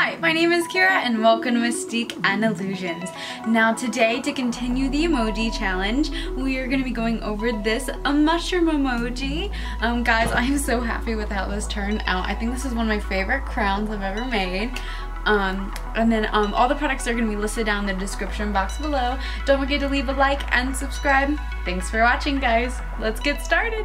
Hi, my name is Kira and welcome to Mystique and Illusions. Now today, to continue the emoji challenge, we are going to be going over this a mushroom emoji. Um, guys, I am so happy with how this turned out. I think this is one of my favorite crowns I've ever made. Um, and then um, all the products are going to be listed down in the description box below. Don't forget to leave a like and subscribe. Thanks for watching, guys. Let's get started.